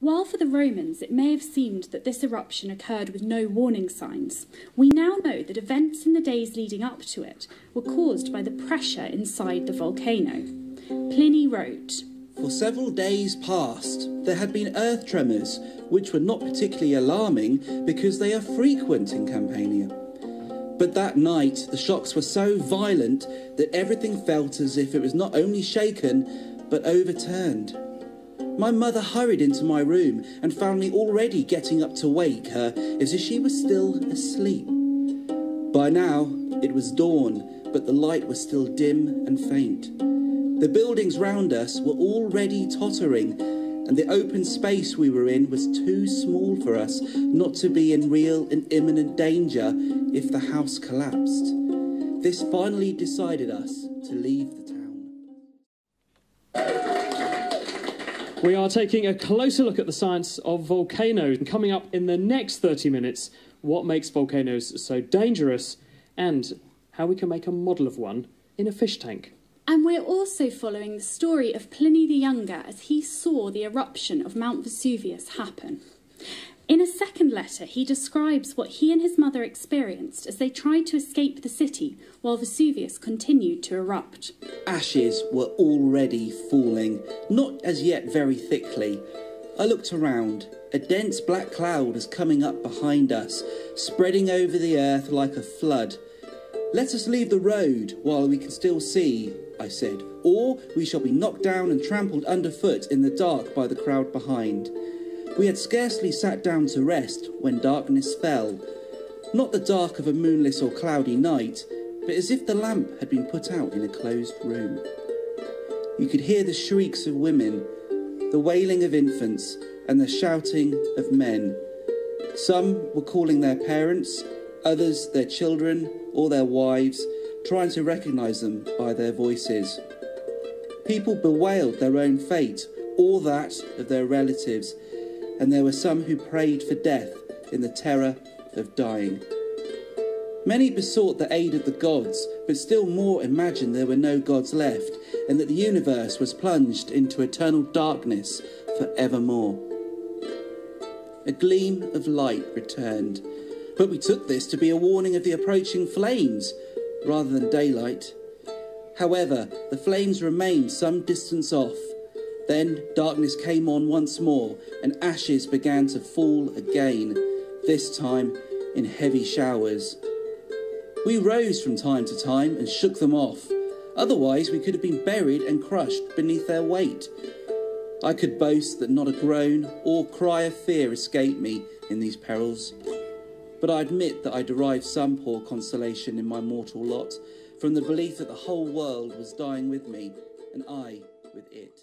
While for the Romans it may have seemed that this eruption occurred with no warning signs, we now know that events in the days leading up to it were caused by the pressure inside the volcano. Pliny wrote, For several days past, there had been earth tremors, which were not particularly alarming because they are frequent in Campania. But that night, the shocks were so violent that everything felt as if it was not only shaken, but overturned. My mother hurried into my room and found me already getting up to wake her as if she was still asleep. By now, it was dawn, but the light was still dim and faint. The buildings round us were already tottering, and the open space we were in was too small for us not to be in real and imminent danger if the house collapsed. This finally decided us to leave the town. We are taking a closer look at the science of volcanoes. And coming up in the next 30 minutes, what makes volcanoes so dangerous and how we can make a model of one in a fish tank. And we're also following the story of Pliny the Younger as he saw the eruption of Mount Vesuvius happen. In a second letter, he describes what he and his mother experienced as they tried to escape the city while Vesuvius continued to erupt. Ashes were already falling, not as yet very thickly. I looked around. A dense black cloud is coming up behind us, spreading over the earth like a flood. Let us leave the road while we can still see, I said, or we shall be knocked down and trampled underfoot in the dark by the crowd behind. We had scarcely sat down to rest when darkness fell. Not the dark of a moonless or cloudy night, but as if the lamp had been put out in a closed room. You could hear the shrieks of women, the wailing of infants, and the shouting of men. Some were calling their parents, others their children or their wives, trying to recognize them by their voices. People bewailed their own fate or that of their relatives and there were some who prayed for death in the terror of dying. Many besought the aid of the gods, but still more imagined there were no gods left, and that the universe was plunged into eternal darkness for evermore. A gleam of light returned, but we took this to be a warning of the approaching flames rather than daylight. However, the flames remained some distance off, then darkness came on once more, and ashes began to fall again, this time in heavy showers. We rose from time to time and shook them off. Otherwise, we could have been buried and crushed beneath their weight. I could boast that not a groan or cry of fear escaped me in these perils. But I admit that I derived some poor consolation in my mortal lot from the belief that the whole world was dying with me, and I with it.